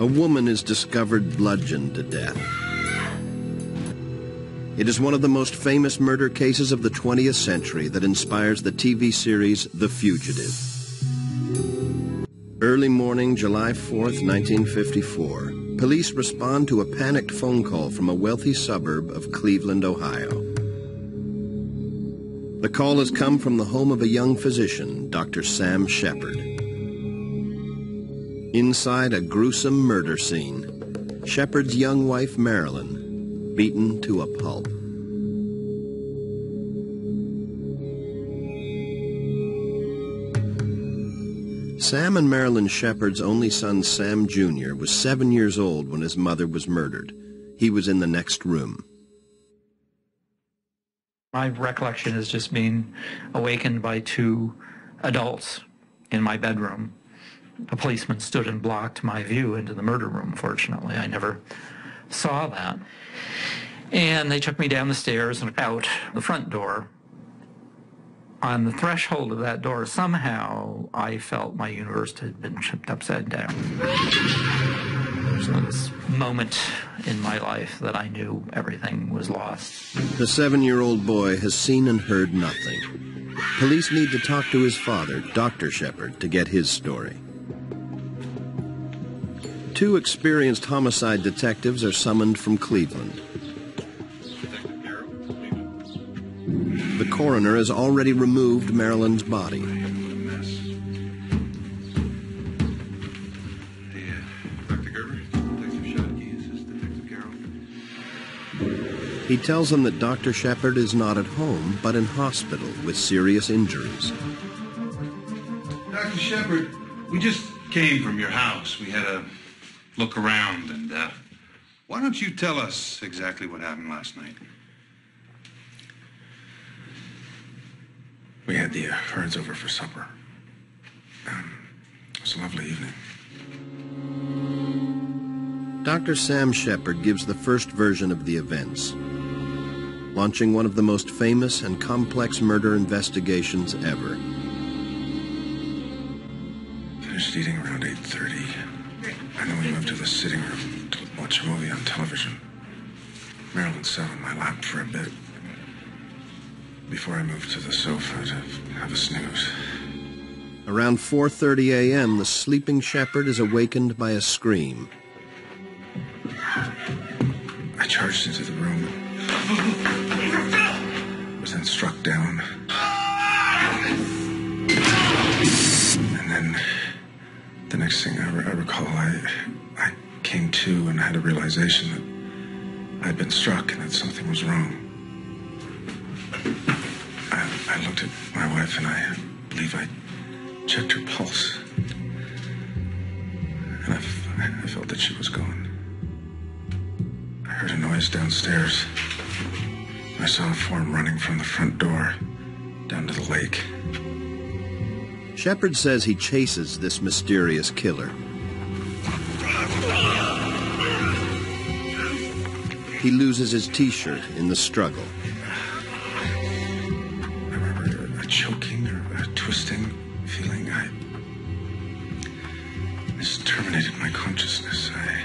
A woman is discovered bludgeoned to death. It is one of the most famous murder cases of the 20th century that inspires the TV series The Fugitive. Early morning, July 4th, 1954, police respond to a panicked phone call from a wealthy suburb of Cleveland, Ohio. The call has come from the home of a young physician, Dr. Sam Sheppard. Inside a gruesome murder scene, Sheppard's young wife, Marilyn, beaten to a pulp. Sam and Marilyn Sheppard's only son, Sam Jr., was seven years old when his mother was murdered. He was in the next room. My recollection is just being awakened by two adults in my bedroom. A policeman stood and blocked my view into the murder room, fortunately. I never saw that. And they took me down the stairs and out the front door. On the threshold of that door, somehow I felt my universe had been tipped upside down. So this moment in my life that I knew everything was lost. The seven-year-old boy has seen and heard nothing. Police need to talk to his father, Dr. Sheppard, to get his story. Two experienced homicide detectives are summoned from Cleveland. The coroner has already removed Marilyn's body. He tells them that Dr. Sheppard is not at home, but in hospital with serious injuries. Dr. Sheppard, we just came from your house. We had a look around, and uh, why don't you tell us exactly what happened last night? We had the uh, Hearns over for supper. Um, it was a lovely evening. Dr. Sam Sheppard gives the first version of the events, launching one of the most famous and complex murder investigations ever. Finished eating around 8.30. And then we moved to the sitting room to watch a movie on television. Marilyn sat on my lap for a bit before I moved to the sofa to have a snooze. Around 4:30 a.m., the sleeping Sheppard is awakened by a scream. I charged into the room, was then struck down. And then the next thing I, re- I recall, I I came to and had a realization that I'd been struck and that something was wrong. I, I looked at my wife and I believe I checked her pulse. And I, felt that she was gone. I heard a noise downstairs. I saw a form running from the front door down to the lake. Sheppard says he chases this mysterious killer. He loses his t-shirt in the struggle. I remember a, a choking or a twisting feeling. I this terminated my consciousness. I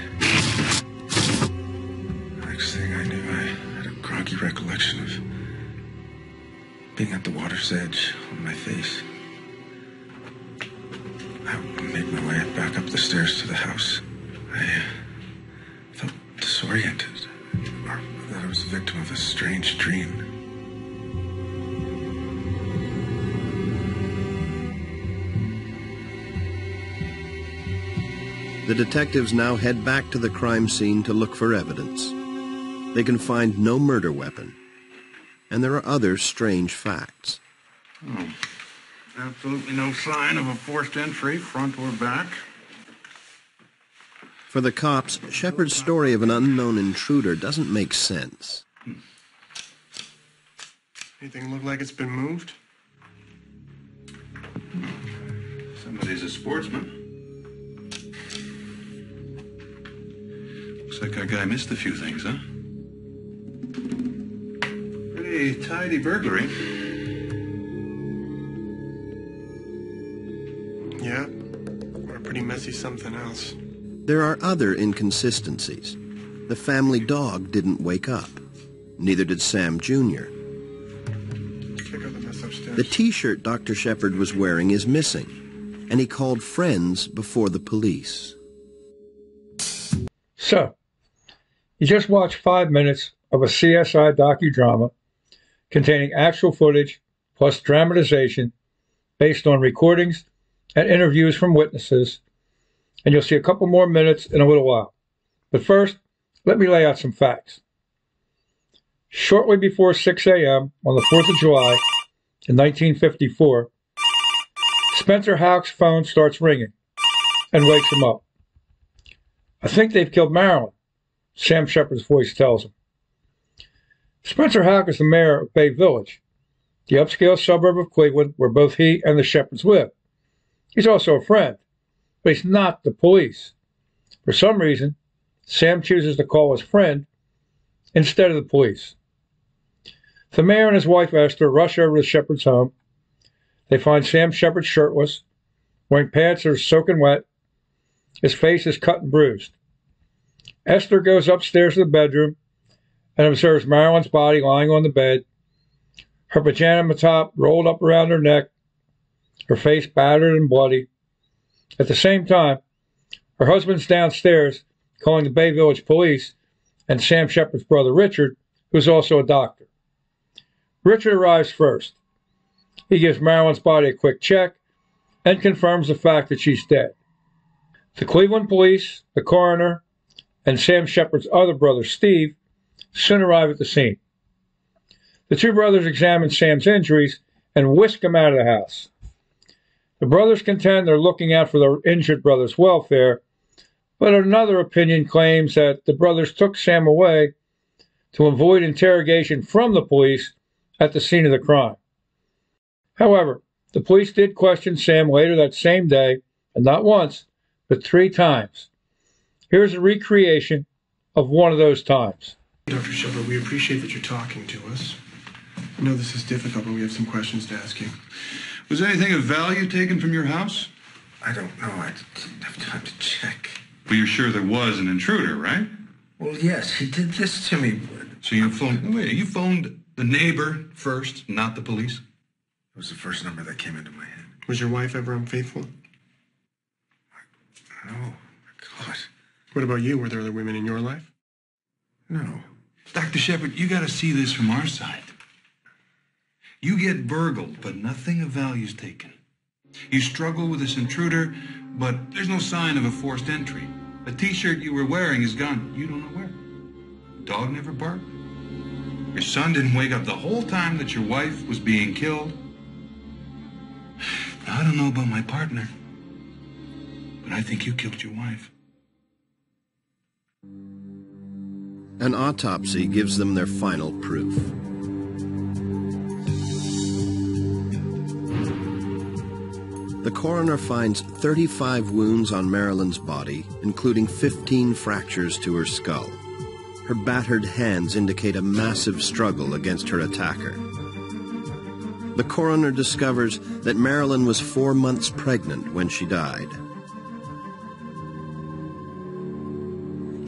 next thing I knew, I had a groggy recollection of being at the water's edge on my face. Back stairs to the house. I felt disoriented, or that I was the victim of a strange dream. The detectives now head back to the crime scene to look for evidence. They can find no murder weapon. And there are other strange facts. Oh, absolutely no sign of a forced entry, front or back. For the cops, Sheppard's story of an unknown intruder doesn't make sense. Anything look like it's been moved? Somebody's a sportsman. Looks like our guy missed a few things, huh? Pretty tidy burglary. Yeah. Or a pretty messy something else. There are other inconsistencies. The family dog didn't wake up. Neither did Sam Jr. The. T-shirt Dr. Sheppard was wearing is missing, and he called friends before the police. So, you just watched five minutes of a CSI docudrama containing actual footage plus dramatization based on recordings and interviews from witnesses, and you'll see a couple more minutes in a little while. But first, let me lay out some facts. Shortly before 6 a.m. on the 4th of July in 1954, Spencer Houk's phone starts ringing and wakes him up. I think they've killed Marilyn, Sam Sheppard's voice tells him. Spencer Houk is the mayor of Bay Village, the upscale suburb of Cleveland where both he and the Sheppards live. He's also a friend, but he's not the police. For some reason, Sam chooses to call his friend instead of the police. The mayor and his wife Esther rush over to Sheppard's home. They find Sam Sheppard shirtless, wearing pants that are soaking wet. His face is cut and bruised. Esther goes upstairs to the bedroom and observes Marilyn's body lying on the bed, her pajama top rolled up around her neck, her face battered and bloody. At the same time, her husband's downstairs calling the Bay Village police and Sam Sheppard's brother Richard, who's also a doctor. Richard arrives first. He gives Marilyn's body a quick check and confirms the fact that she's dead. The Cleveland police, the coroner, and Sam Sheppard's other brother, Steve, soon arrive at the scene. The two brothers examine Sam's injuries and whisk him out of the house. The brothers contend they're looking out for their injured brother's welfare, but another opinion claims that the brothers took Sam away to avoid interrogation from the police at the scene of the crime. However, the police did question Sam later that same day, and not once, but three times. Here's a recreation of one of those times. Dr. Sheppard, we appreciate that you're talking to us. I know this is difficult, but we have some questions to ask you. Was anything of value taken from your house? I don't know. I didn't have time to check. But you're sure there was an intruder, right? Well, yes, he did this to me. So you phoned. Wait, you phoned the neighbor first, not the police. It was the first number that came into my head. Was your wife ever unfaithful? No, oh, God, What about you? Were there other women in your life? no. Dr. Sheppard, you got to see this from our side. You get burgled, but nothing of value is taken. You struggle with this intruder, but there's no sign of a forced entry. A t-shirt you were wearing is gone. You don't know where. Dog never barked. Your son didn't wake up the whole time that your wife was being killed. Now, I don't know about my partner, but I think you killed your wife. An autopsy gives them their final proof. The coroner finds 35 wounds on Marilyn's body, including 15 fractures to her skull. Her battered hands indicate a massive struggle against her attacker. The coroner discovers that Marilyn was four months pregnant when she died.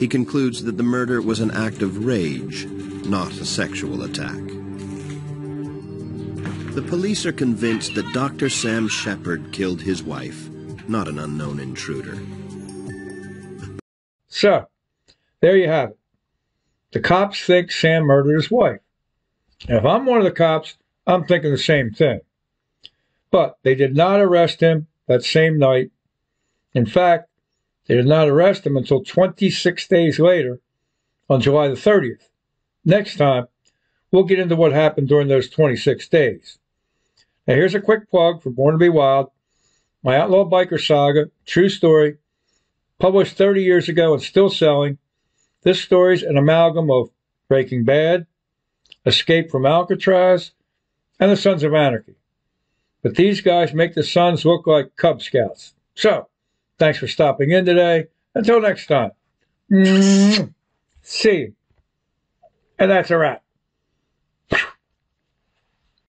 He concludes that the murder was an act of rage, not a sexual attack. The police are convinced that Dr. Sam Sheppard killed his wife, not an unknown intruder. So, there you have it. The cops think Sam murdered his wife. If I'm one of the cops, I'm thinking the same thing. But they did not arrest him that same night. In fact, they did not arrest him until 26 days later on July the 30th. Next time, we'll get into what happened during those 26 days. Now, here's a quick plug for Born to Be Wild, my outlaw biker saga, true story, published 30 years ago and still selling. This story's an amalgam of Breaking Bad, Escape from Alcatraz, and The Sons of Anarchy. But these guys make the Sons look like Cub Scouts. So, thanks for stopping in today. Until next time. See. And that's a wrap.